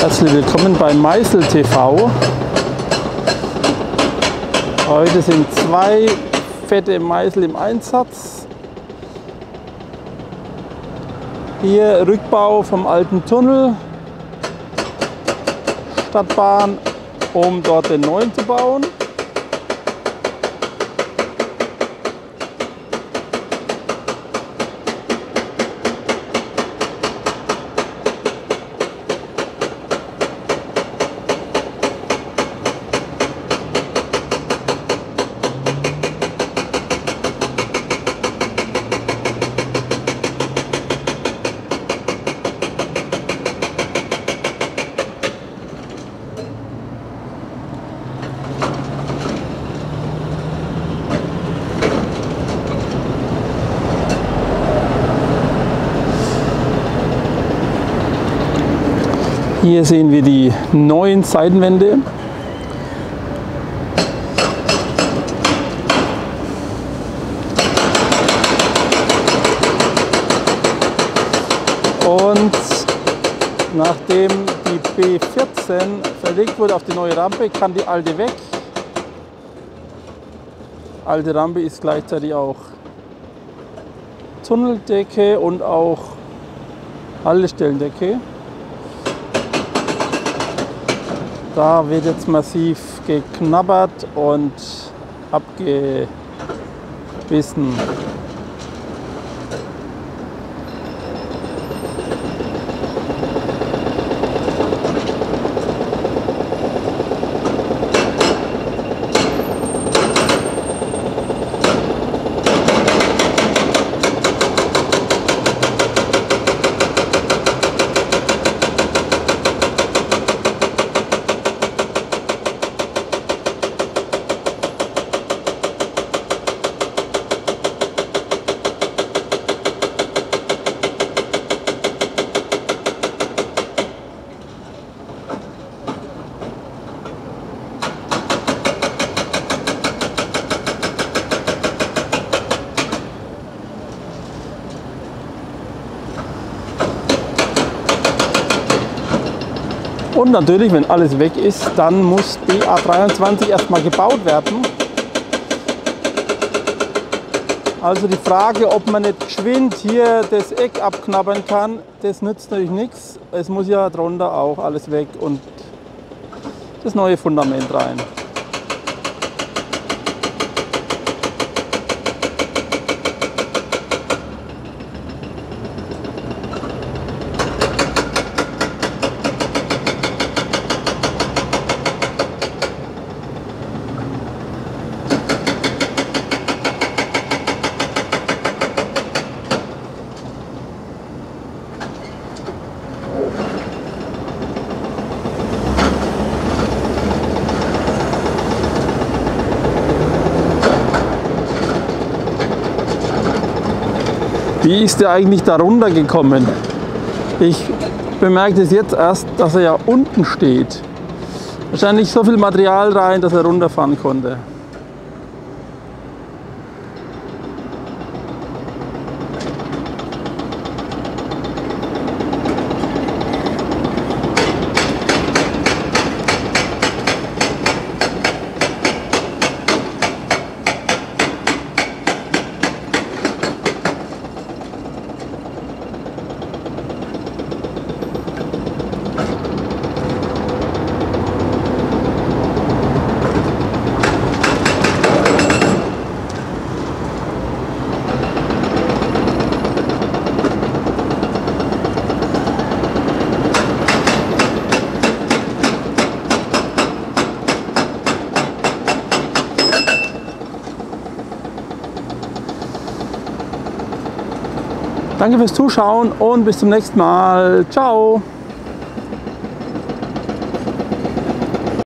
Herzlich willkommen bei Meißel TV. Heute sind zwei fette Meißel im Einsatz. Hier Rückbau vom alten Tunnel, Stadtbahn, um dort den neuen zu bauen. Hier sehen wir die neuen Seitenwände. Und nachdem die B14 verlegt wurde auf die neue Rampe, kann die alte weg. Alte Rampe ist gleichzeitig auch Tunneldecke und auch Haltestellendecke. Da wird jetzt massiv geknabbert und abgebissen. Und natürlich, wenn alles weg ist, dann muss BA23 erstmal gebaut werden. Also die Frage, ob man nicht geschwind hier das Eck abknabbern kann, das nützt natürlich nichts. Es muss ja drunter auch alles weg und das neue Fundament rein. Wie ist der eigentlich da runtergekommen? Ich bemerke es jetzt erst, dass er ja unten steht. Wahrscheinlich so viel Material rein, dass er runterfahren konnte. Danke fürs Zuschauen und bis zum nächsten Mal. Ciao!